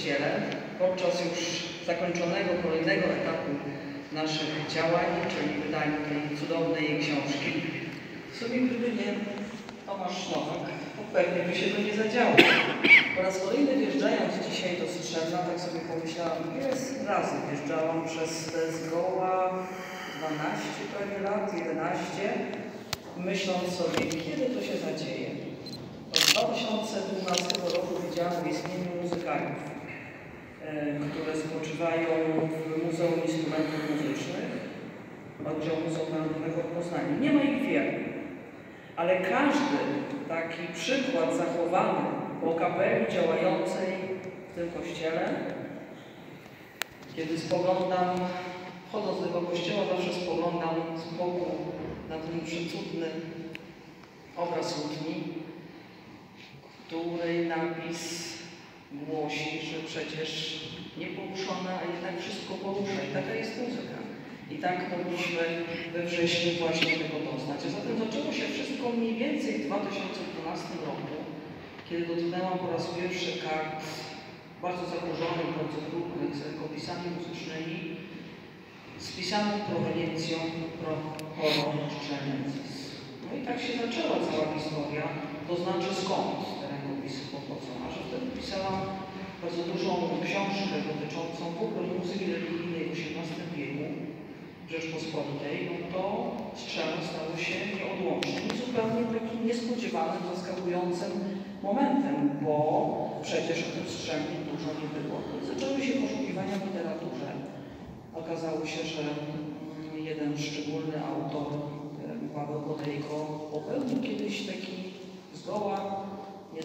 kościele podczas już zakończonego kolejnego etapu naszych działań, czyli wydania tej cudownej książki. W sumie gdyby nie Tomasz Nowak, to pewnie by się to nie zadziało. Po raz kolejny wjeżdżając dzisiaj do Strzelna, tak sobie pomyślałam, jest razy wjeżdżałam przez te zgoła 12 prawie lat, 11, myśląc sobie, kiedy to się zadzieje. Od 2012 roku wiedziałam o istnieniu muzykaliów, e, które spoczywają w Muzeum Instrumentów Muzycznych, oddział Muzeum Narodowego w Poznaniu. Nie ma ich wielu, ale każdy taki przykład zachowany po kapeli działającej w tym kościele, kiedy spoglądam, wchodząc do tego kościoła, zawsze spoglądam z boku na ten przecudny obraz łódni, której napis głosi, że przecież nieporuszona, a jednak wszystko porusza. I taka jest muzyka. I tak mogliśmy we wrześniu właśnie tego doznać. A zatem zaczęło się wszystko mniej więcej w 2012 roku, kiedy dotknęłam po raz pierwszy kart bardzo zaburzonych, bardzo trudnych, z rękopisami muzycznymi, spisaną proweniencją pro Szczelnicis. No i tak się zaczęła cała historia, to znaczy skąd te rękopisy pochodzą. A pisałam bardzo dużą książkę dotyczącą w ogóle muzyki religijnej w XVIII wieku Rzeczpospolitej, no to strzelno stało się nieodłącznym zupełnie takim niespodziewanym, zaskakującym momentem, bo przecież o tym strzelnie dużo nie było. I zaczęły się poszukiwania w literaturze. Okazało się, że jeden szczególny autor, Paweł Kodejko, popełnił kiedyś taki zgoła, nie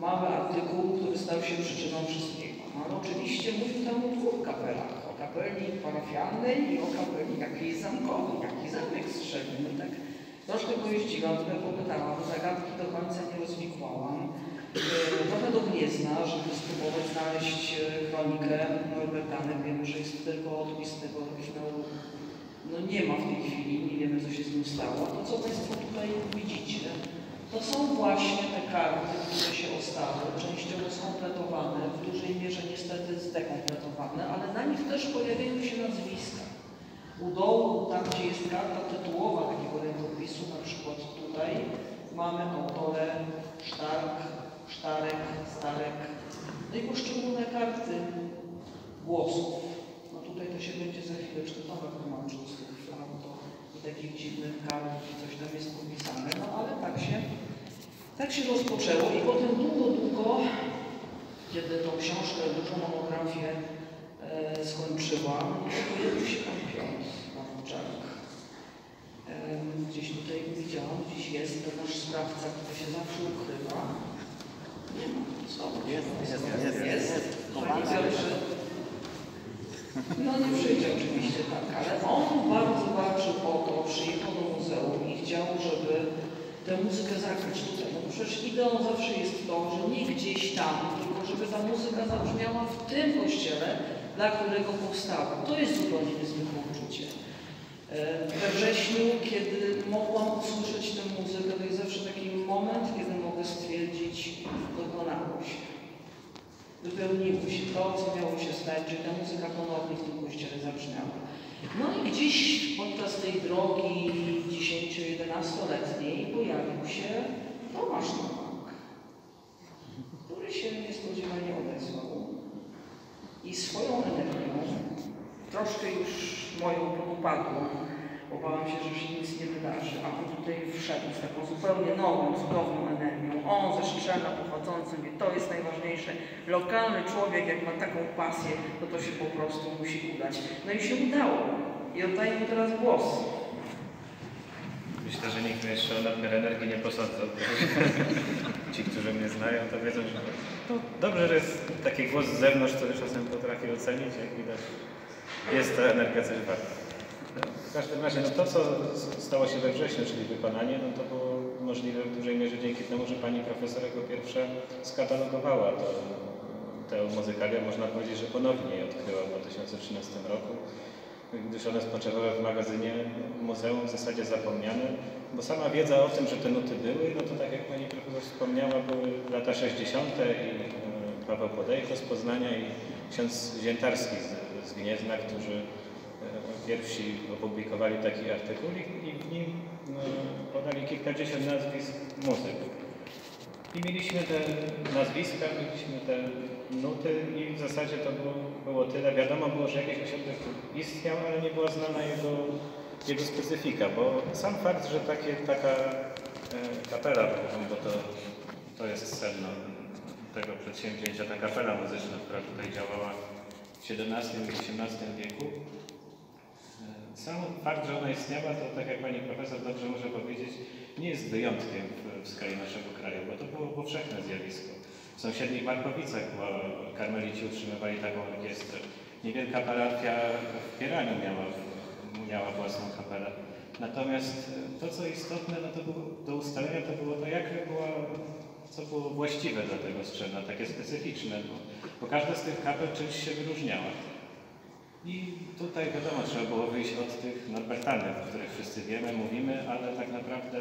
mały artykuł, który stał się przyczyną wszystkiego. No, oczywiście mówił tam o dwóch kapelach. O kapeli parafialnej i o kapeli jakiejś zamkowej, jaki zamek strzelny. No tak troszkę pojeździłam, trochę popytałam, zagadki do końca nie rozwikłałam. E, Trochę do Gniezna, żeby spróbować znaleźć e, kronikę Norbertanek. Wiemy, że jest tylko odpis tego oryginału. No nie ma w tej chwili, nie wiemy co się z nim stało. To co Państwo tutaj widzicie, to są właśnie te karty, które się ostały, częściowo skompletowane, w dużej mierze niestety zdekompletowane, ale na nich też pojawiają się nazwiska. U dołu, tam gdzie jest karta tytułowa takiego rękopisu, na przykład tutaj, mamy autorę Sztark, Sztarek, Starek, no i poszczególne karty głosów. No tutaj to się będzie za chwilę czytować tłumaczył z tych takich dziwnych kart, i coś tam jest popisane, no ale tak się, tak się rozpoczęło i potem długo, długo, kiedy tą książkę, dużą monografię e, skończyłam, pojawił się pan Piotr Pawłczak. E, gdzieś tutaj widziałam, gdzieś jest, to nasz sprawca, który się zawsze ukrywa. Nie ma, co? Jest, jest, jest. Jest. Panie Piotrze, no nie przyjdzie oczywiście tak, ale on bardzo walczył o to, przyjechał do muzeum i chciał, żeby tę muzykę zagrać tutaj. No przecież ideą zawsze jest to, że nie gdzieś tam, tylko żeby ta muzyka zabrzmiała w tym kościele, dla którego powstała. To jest zupełnie niezwykłe uczucie. E, We wrześniu, kiedy mogłam usłyszeć tę muzykę, to jest zawsze taki moment, kiedy mogę stwierdzić, dokonało się wypełniło się to, co miało się stać, że ta muzyka ponownie w tym kościele zabrzmiała. No i gdzieś podczas tej drogi 10-11-letniej pojawił się Tomasz Nowak, który się niespodziewanie odezwał i swoją energią, troszkę już moją podupadłą, Obawiam się, że się nic nie wydarzy, a on tutaj wszedł z taką zupełnie nową, cudowną energią. On ze Strzelna to jest najważniejsze. Lokalny człowiek, jak ma taką pasję, to to się po prostu musi udać. No i się udało. I oddaję mu teraz głos. Myślę, że nikt mnie jeszcze o nadmiar energii nie posądzał. Ci, którzy mnie znają, to wiedzą, że to dobrze, że jest taki głos z zewnątrz, który czasem potrafi ocenić, jak widać. Jest ta energia coś warta. W każdym razie, no to co stało się we wrześniu, czyli wykonanie, no to było możliwe w dużej mierze dzięki temu, że pani profesor jako pierwsza skatalogowała to, tę muzykalię. Można powiedzieć, że ponownie je odkryła w 2013 roku, gdyż one spoczywały w magazynie muzeum w zasadzie zapomniane, bo sama wiedza o tym, że te nuty były, no to tak jak pani profesor wspomniała, były lata 60. i e, Paweł Podejko z Poznania i ksiądz Ziętarski z, z Gniezna, którzy pierwsi opublikowali taki artykuł i, w nim no, podali kilkadziesiąt nazwisk muzyków. I mieliśmy te nazwiska, mieliśmy te nuty i w zasadzie to było, było tyle. Wiadomo było, że jakiś ośrodek istniał, ale nie była znana jego, jego specyfika, bo sam fakt, że takie, taka e, kapela, bo to, to jest sedno tego przedsięwzięcia, ta kapela muzyczna, która tutaj działała w XVII i XVIII wieku, sam fakt, że ona istniała, to tak jak pani profesor dobrze może powiedzieć, nie jest wyjątkiem w, w skali naszego kraju, bo to było powszechne zjawisko. W sąsiednich Markowicach karmelici utrzymywali taką orkiestrę. Niewielka parafia w Pieraniu miała, miała własną kapelę. Natomiast to, co istotne no to było, do ustalenia, to było to, jakie była, co było właściwe dla tego strzelna, takie specyficzne, bo, bo każda z tych kapel czymś się wyróżniała. I tutaj wiadomo, trzeba było wyjść od tych norbertanek, o których wszyscy wiemy, mówimy, ale tak naprawdę,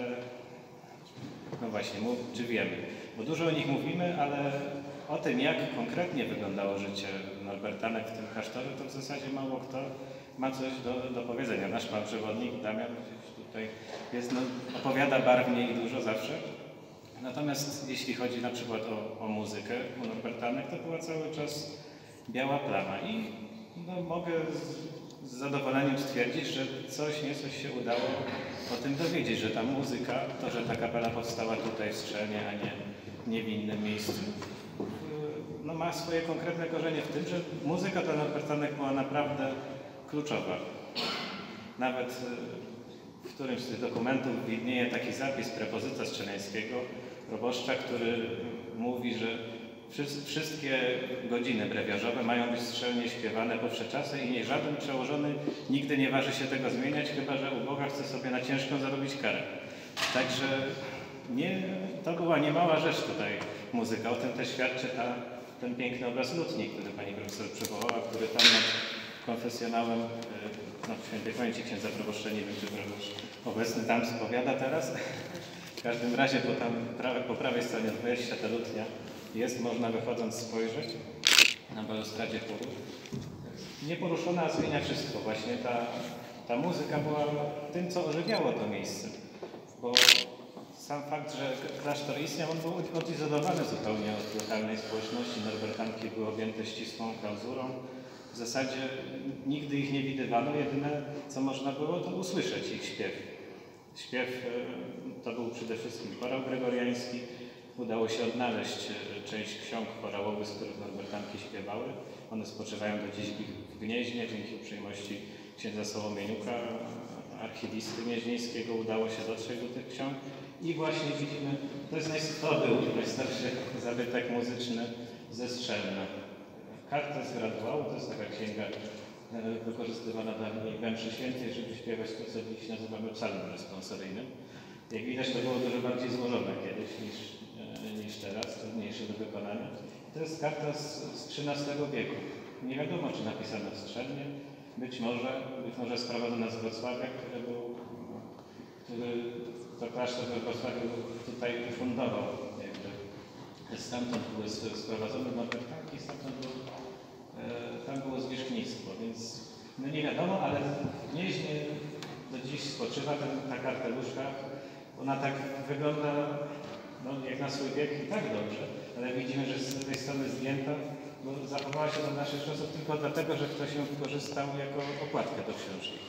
no właśnie, mów, czy wiemy? Bo dużo o nich mówimy, ale o tym, jak konkretnie wyglądało życie norbertanek w tym klasztorze, to w zasadzie mało kto ma coś do, do powiedzenia. Nasz pan przewodnik Damian tutaj jest, no, opowiada barwnie i dużo zawsze. Natomiast jeśli chodzi na przykład o, o muzykę u norbertanek, to była cały czas biała plama i no, mogę z, zadowoleniem stwierdzić, że coś, nie coś się udało o tym dowiedzieć, że ta muzyka, to, że ta kapela powstała tutaj w Strzelnie, a nie, nie w innym miejscu, no, ma swoje konkretne korzenie w tym, że muzyka dla Norbertanek była naprawdę kluczowa. Nawet yy, w którymś z tych dokumentów widnieje taki zapis prepozyta Strzeleńskiego, proboszcza, który mówi, że Wszystkie godziny brewiarzowe mają być strzelnie śpiewane po wsze czasy i nie żaden przełożony nigdy nie waży się tego zmieniać, chyba że u Boga chce sobie na ciężką zarobić karę. Także nie, to była niemała rzecz tutaj muzyka. O tym też świadczy ta, ten piękny obraz lutni, który pani profesor przywołała, który tam nad konfesjonałem, no w świętej pamięci księdza proboszcza, nie wiem czy proboszcz obecny tam spowiada teraz. W każdym razie, bo tam prawe, po prawej stronie od wejścia ta lutnia jest, można wychodząc spojrzeć na balustradzie chóru. Nieporuszona, zmienia wszystko. Właśnie ta, ta muzyka była tym, co ożywiało to miejsce. Bo sam fakt, że klasztor istniał, on był odizolowany zupełnie od lokalnej społeczności. Norbertanki były objęte ścisłą klauzurą. W zasadzie nigdy ich nie widywano. Jedyne, co można było, to usłyszeć ich śpiew. Śpiew to był przede wszystkim chorał gregoriański, udało się odnaleźć e, część ksiąg chorałowych, z których Norbertanki śpiewały. One spoczywają do dziś w Gnieźnie. Dzięki uprzejmości księdza Solomieniuka, archiwisty gnieźnieńskiego, udało się dotrzeć do tych ksiąg. I właśnie widzimy, to jest najstarszy zabytek muzyczny ze Strzelna. Karta z graduału, to jest taka księga e, wykorzystywana w mszy świętej, żeby śpiewać to, co dziś nazywamy psalmem responsoryjnym. Jak widać, to było dużo bardziej złożone kiedyś niż niż teraz, trudniejsze do wykonania. To jest karta z, z XIII wieku. Nie wiadomo, czy napisana wstrzennie. Być może, być może sprowadzona z Wrocławia, który był, który to klasztor we Wrocławiu tutaj fundował. Jakby. Stamtąd były sprowadzone Norbertanki, stamtąd było, e, tam było zwierzchnictwo, więc no nie wiadomo, ale w Gnieźnie do dziś spoczywa ten, ta karteluszka. Ona tak wygląda na swój wiek i tak dobrze, ale widzimy, że z tej strony zdjęta, bo zachowała się do naszych czasów tylko dlatego, że ktoś ją wykorzystał jako okładkę do książki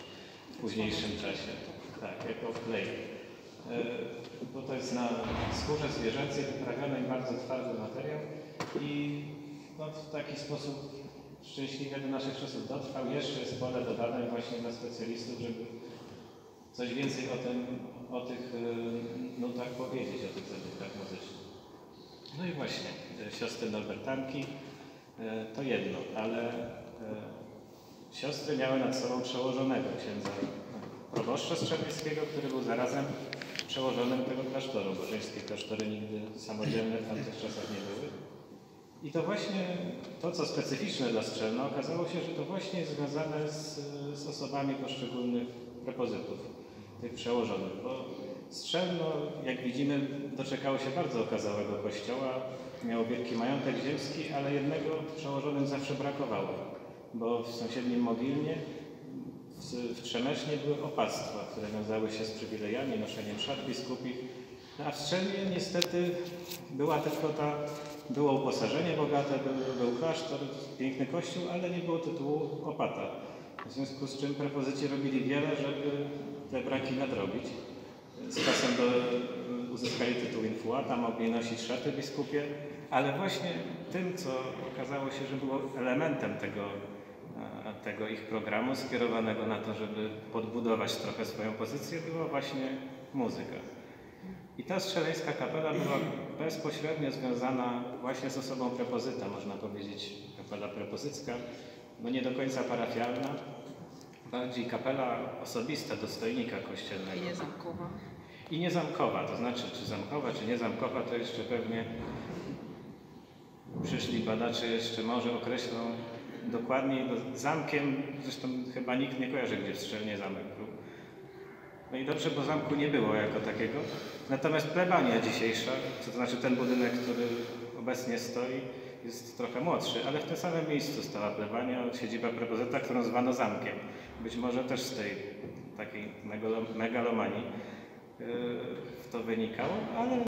w późniejszym czasie. Tak, jako klej. E, bo to jest na skórze zwierzęcej wyprawionej bardzo twardy materiał i no, w taki sposób szczęśliwie do naszych czasów dotrwał. Jeszcze jest pole dodane właśnie dla specjalistów, żeby coś więcej o tym o tych e, nutach powiedzieć, o tych zabytkach muzycznych. No i właśnie, siostry Norbertanki e, to jedno, ale e, siostry miały nad sobą przełożonego księdza proboszcza Strzemieckiego, który był zarazem przełożonym tego klasztoru, bo żeńskie klasztory nigdy samodzielne w tamtych czasach nie były. I to właśnie to, co specyficzne dla Strzelna, okazało się, że to właśnie jest związane z, z osobami poszczególnych prepozytów tych przełożonych, bo Strzelno, jak widzimy, doczekało się bardzo okazałego kościoła. Miało wielki majątek ziemski, ale jednego przełożonym zawsze brakowało, bo w sąsiednim Mogilnie, w, w Trzemesznie były opactwa, które wiązały się z przywilejami, noszeniem szat biskupich. No, a w Strzelnie niestety była tylko ta, było uposażenie bogate, był, był klasztor, piękny kościół, ale nie było tytułu opata. W związku z czym prepozyci robili wiele, żeby te braki nadrobić. Z czasem uzyskali tytuł infuata, mogli nosić szaty biskupie, ale właśnie tym, co okazało się, że było elementem tego, e, tego ich programu skierowanego na to, żeby podbudować trochę swoją pozycję, była właśnie muzyka. I ta strzeleńska kapela była bezpośrednio związana właśnie z osobą prepozyta, można powiedzieć kapela prepozycka, no nie do końca parafialna, bardziej kapela osobista, dostojnika kościelnego. I nie zamkowa. I nie zamkowa, to znaczy czy zamkowa, czy nie zamkowa, to jeszcze pewnie przyszli badacze jeszcze może określą dokładniej. Zamkiem, zresztą chyba nikt nie kojarzy, gdzie w Strzelnie zamek był. No i dobrze, bo zamku nie było jako takiego. Natomiast plebania dzisiejsza, to znaczy ten budynek, który obecnie stoi, jest trochę młodszy, ale w tym samym miejscu stała plebania, siedziba prepozyta, którą zwano zamkiem. Być może też z tej takiej megalo- megalomanii yy, to wynikało, ale